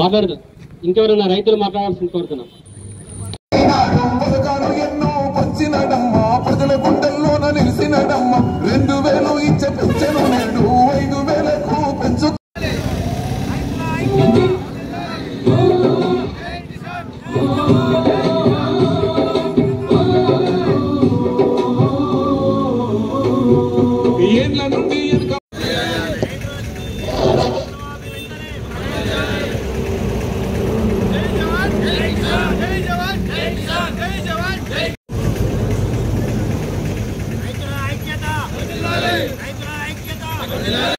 మాట్లాడదాం. ఇంకెవరైనా రైతులు మాట్లాడాల్సింది కోరుతున్నాం. ప్రజల గుండెల్లోన నిలిచినడమ్మ రెండు వేలు ఇచ్చే ఐదు వేలకు పెంచు ఏళ్ళ ¡Claro!